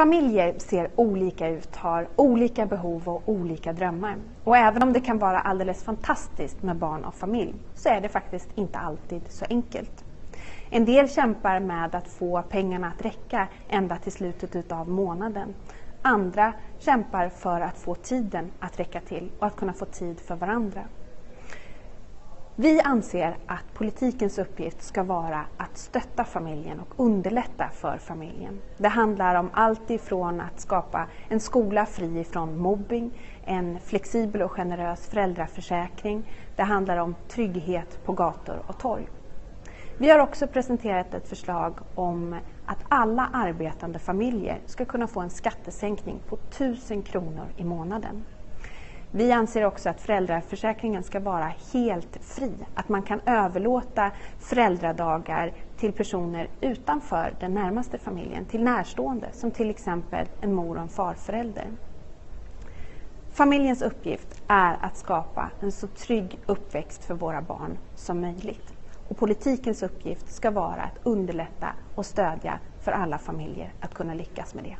Familjer ser olika ut, har olika behov och olika drömmar. Och även om det kan vara alldeles fantastiskt med barn och familj så är det faktiskt inte alltid så enkelt. En del kämpar med att få pengarna att räcka ända till slutet av månaden. Andra kämpar för att få tiden att räcka till och att kunna få tid för varandra. Vi anser att politikens uppgift ska vara att stötta familjen och underlätta för familjen. Det handlar om allt ifrån att skapa en skola fri från mobbing, en flexibel och generös föräldraförsäkring. Det handlar om trygghet på gator och torg. Vi har också presenterat ett förslag om att alla arbetande familjer ska kunna få en skattesänkning på 1000 kronor i månaden. Vi anser också att föräldraförsäkringen ska vara helt fri. Att man kan överlåta föräldradagar till personer utanför den närmaste familjen, till närstående som till exempel en mor och en farförälder. Familjens uppgift är att skapa en så trygg uppväxt för våra barn som möjligt. Och politikens uppgift ska vara att underlätta och stödja för alla familjer att kunna lyckas med det.